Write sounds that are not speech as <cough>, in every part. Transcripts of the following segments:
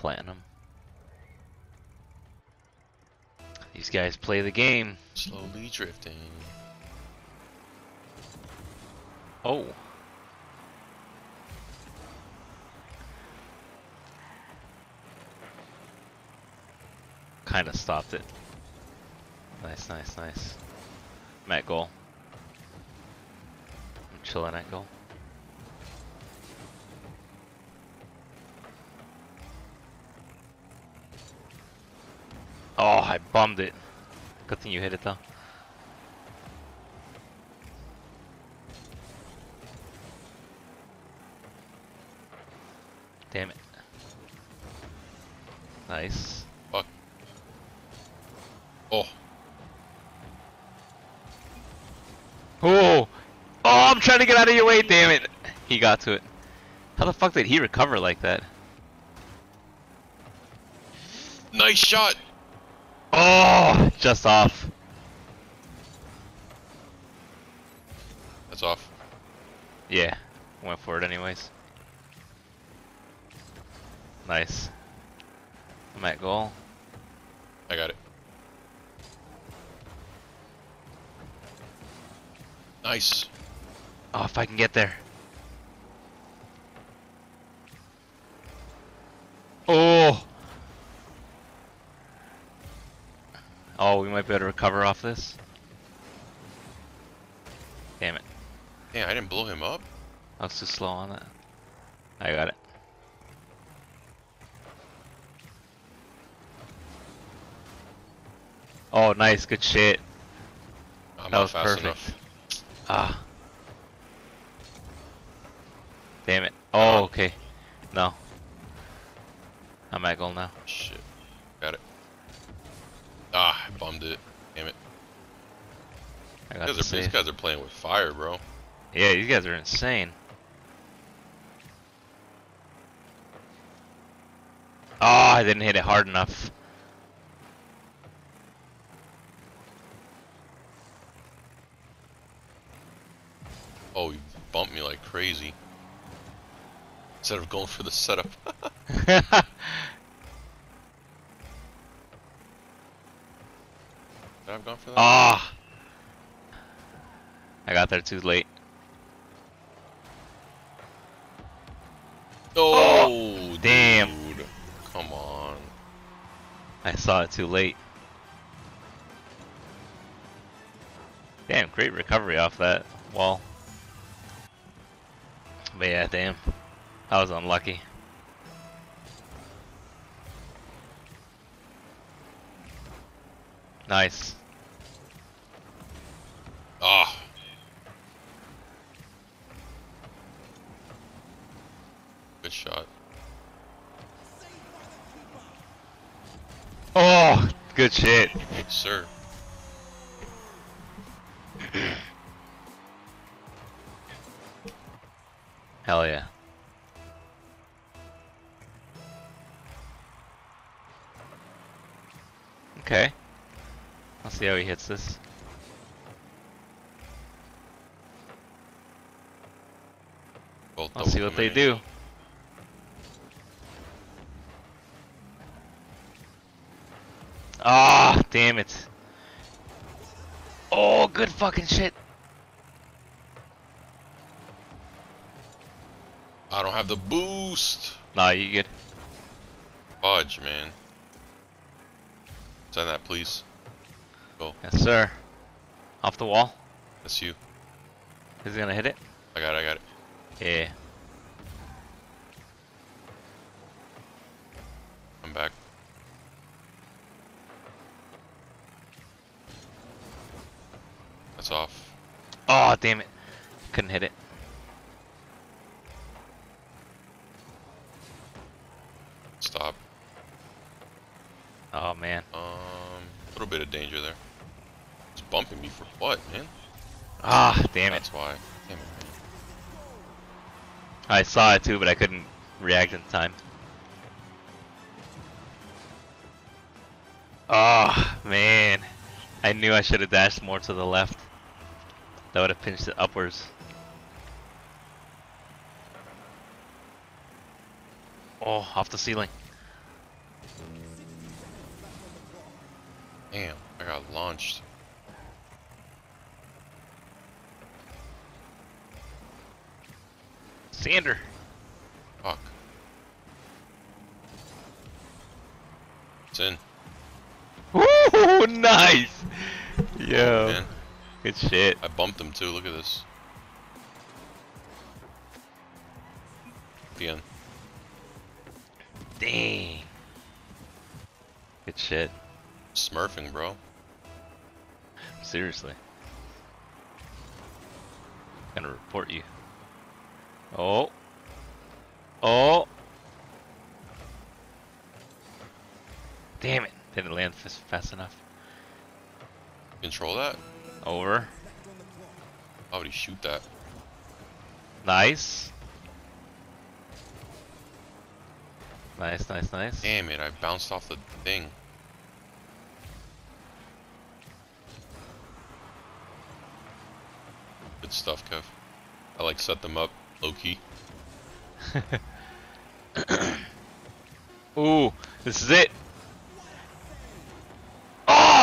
platinum. These guys play the game. Slowly drifting. Oh. Kind of stopped it. Nice, nice, nice. I'm goal. I'm chilling at goal. Oh, I bombed it. Good thing you hit it though. Damn it. Nice. Fuck. Oh, Oh! Oh, I'm trying to get out of your way, damn it! He got to it. How the fuck did he recover like that? nice shot. Oh! Just off. That's off. Yeah. Went for it anyways. Nice. I'm at goal. I got it. Nice. Oh, if I can get there. Oh! Oh, we might be able to recover off this. Damn it. Yeah, I didn't blow him up. I was too slow on that. I got it. Oh, nice. Good shit. I'm That was perfect. enough. Ah. Damn it. Oh, Uh-huh. okay. No. I'm at goal now. Shit. Ah, I bummed it. Damn it. I got These guys, are, these guys are playing with fire, bro. Yeah, these guys are insane. Oh, I didn't hit it hard enough. Oh, you bumped me like crazy. Instead of going for the setup. <laughs> <laughs> Should I have gone for that? Ah. I got there too late. oh, damn. dude. Come on. I saw it too late. Damn, great recovery off that wall. But yeah, damn. I was unlucky. Nice. Ah. Good shot. Oh, good shit. Yes, sir. Hell yeah. Okay. I'll see how he hits this. Both I'll see what they do. Ah, damn it. Oh, good fucking shit. I don't have the boost. Nah, you good. Fudge, man. Send that, please. Go. Yes, sir. Off the wall. That's you. Is he gonna hit it? I got it, I got it. Yeah. I'm back. That's off. Oh, damn it. Couldn't hit it. Stop. Oh, man. Um, a little bit of danger there. It's bumping me for what, man? Ah, damn it. That's why. Damn it. I saw it too, but I couldn't react in time. Oh, man. I knew I should have dashed more to the left. That would have pinched it upwards. Oh, off the ceiling. Damn, I got launched. Sander! Fuck. It's in. Woo! <laughs> Nice! Yo. Man good shit. I bumped him too. Look at this. Again. Dang. Good shit. Smurfing, bro. Seriously. Gonna report you. Oh. Oh. Damn it. Didn't land fast, fast enough. Control that? Over. How would he shoot that? Nice. Nice, nice, nice. Damn it, I bounced off the thing. Good stuff, Kev. I like set them up low key. <laughs> Ooh, this is it.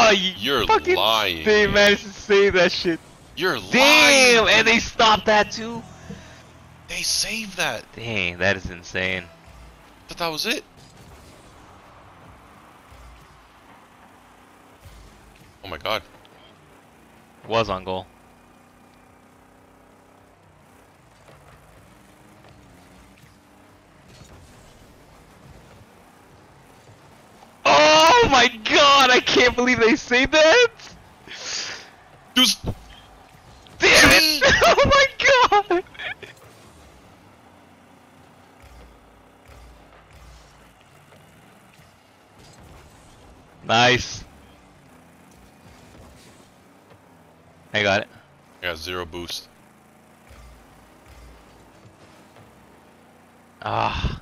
Oh, you You're fucking lying, They managed to save that shit. You're Damn, lying. and they stopped that too. They saved that. Dang, that is insane. But that was it. Oh my god. It Was on goal. Oh my god, can't believe they saved that! Just Damn it! <laughs> Oh my god! Nice. I got it. I got zero boost. Ah,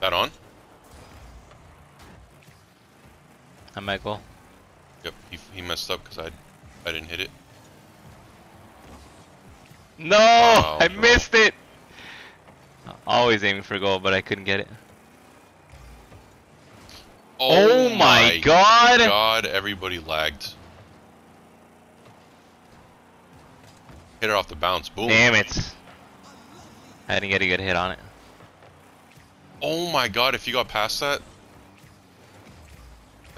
That on? I might go. Yep, he, he messed up because I I didn't hit it. No! Oh, I no. missed it! Always aiming for goal, but I couldn't get it. Oh, oh my god! God, everybody lagged. Hit it off the bounce. Boom. Damn it. I didn't get a good hit on it. Oh my god, if you got past that.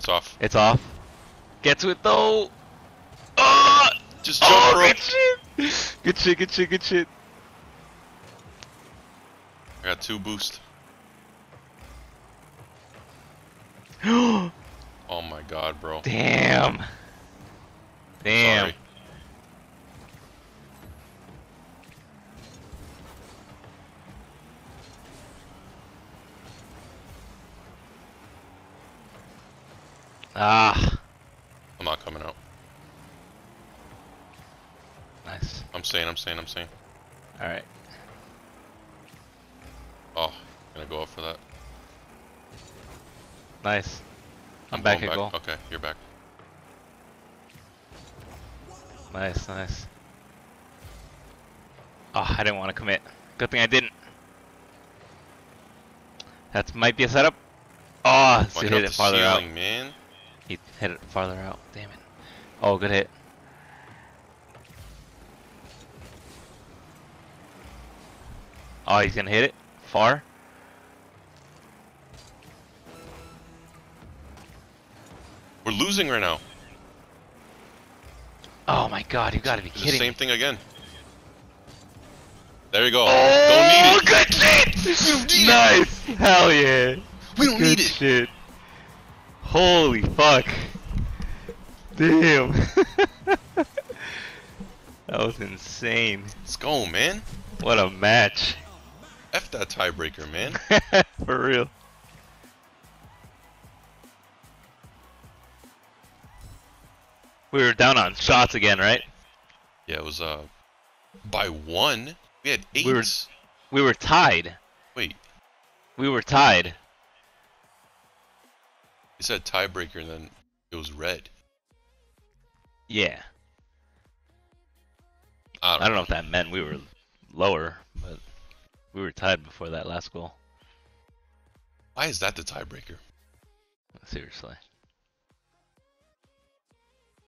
It's off. It's off. Get to it though! Oh! Just jump, Oh, bro. good shit! Good shit, good shit, good shit. I got two boost. Damn! <gasps> Oh my god, bro. Damn. Sorry. Ah, I'm not coming out. nice. I'm saying, I'm saying, I'm saying. Alright. Oh, gonna go up for that. Nice. I'm back going at goal. Okay, you're back. Nice, nice. Oh, I didn't want to commit. Good thing I didn't. That might be a setup. Oh, so hit it the farther out. ceiling, man. He hit it farther out. Damn it. Oh, good hit. Oh, he's gonna hit it far. We're losing right now. Oh my god, you gotta be It's the kidding same me. thing again. There you go. Oh, Don't need oh, it. good shit! nice! Hell yeah! We don't Good need it. shit. Holy fuck. Damn. <laughs> that was insane. Let's go, man. What a match. F that tiebreaker, man. <laughs> For real. We were down on shots again, right? Yeah, it was uh by one. We had eight. We were- We were tied. Wait, We were tied. You said tiebreaker and then it was red. Yeah. I don't, I don't know if that meant we were lower, but we were tied before that last goal. Why is that the tiebreaker? Seriously.